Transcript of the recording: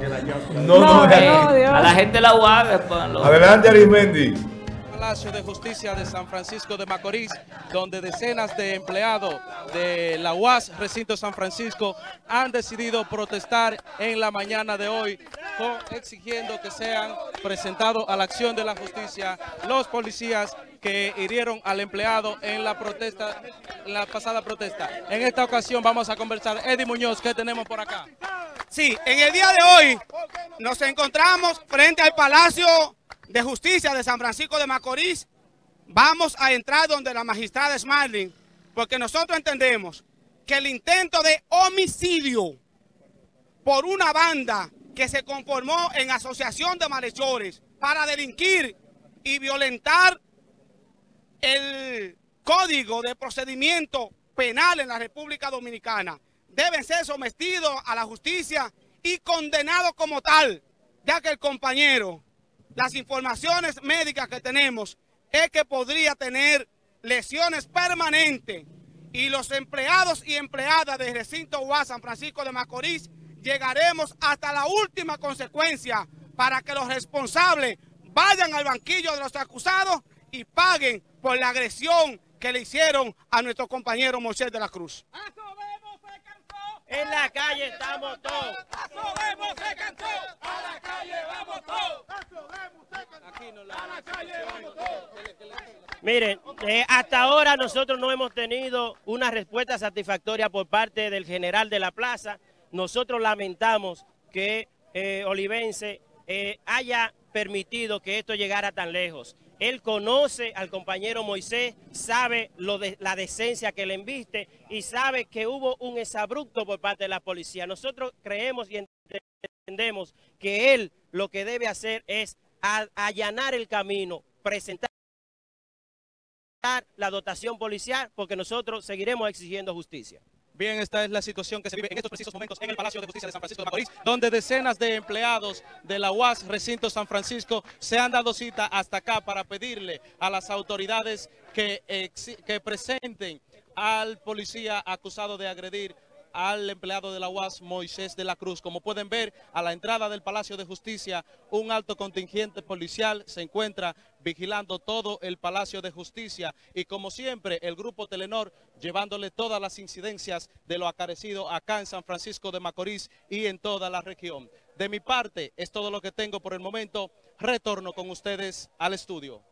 No, no, No, no, Dios. A la gente de la UAG, pónganlo. Adelante, Arismendi. Palacio de Justicia de San Francisco de Macorís, donde decenas de empleados de la UAS Recinto San Francisco han decidido protestar en la mañana de hoy, exigiendo que sean presentados a la acción de la justicia los policías que hirieron al empleado en la protesta, en la pasada protesta. En esta ocasión vamos a conversar. Eddie Muñoz, ¿qué tenemos por acá? Sí, en el día de hoy nos encontramos frente al Palacio de Justicia de San Francisco de Macorís. Vamos a entrar donde la magistrada Smarling, porque nosotros entendemos que el intento de homicidio por una banda que se conformó en asociación de malhechores para delinquir y violentar el código de procedimiento penal en la República Dominicana. Deben ser sometidos a la justicia y condenados como tal, ya que el compañero, las informaciones médicas que tenemos es que podría tener lesiones permanentes y los empleados y empleadas del recinto UAS San Francisco de Macorís llegaremos hasta la última consecuencia para que los responsables vayan al banquillo de los acusados y paguen por la agresión que le hicieron a nuestro compañero Moisés de la Cruz. En la calle estamos todos. Miren, eh, hasta ahora nosotros no hemos tenido una respuesta satisfactoria por parte del general de la plaza. Nosotros lamentamos que eh, Olivense eh, haya permitido que esto llegara tan lejos. Él conoce al compañero Moisés, sabe lo de, la decencia que le enviste y sabe que hubo un exabrupto por parte de la policía. Nosotros creemos y entendemos que él lo que debe hacer es allanar el camino, presentar la dotación policial, porque nosotros seguiremos exigiendo justicia. Bien, esta es la situación que se vive en estos precisos momentos en el Palacio de Justicia de San Francisco de Macorís, donde decenas de empleados de la UAS Recinto San Francisco se han dado cita hasta acá para pedirle a las autoridades que, que presenten al policía acusado de agredir al empleado de la UAS, Moisés de la Cruz. Como pueden ver, a la entrada del Palacio de Justicia, un alto contingente policial se encuentra vigilando todo el Palacio de Justicia y como siempre, el Grupo Telenor llevándole todas las incidencias de lo acarecido acá en San Francisco de Macorís y en toda la región. De mi parte, es todo lo que tengo por el momento. Retorno con ustedes al estudio.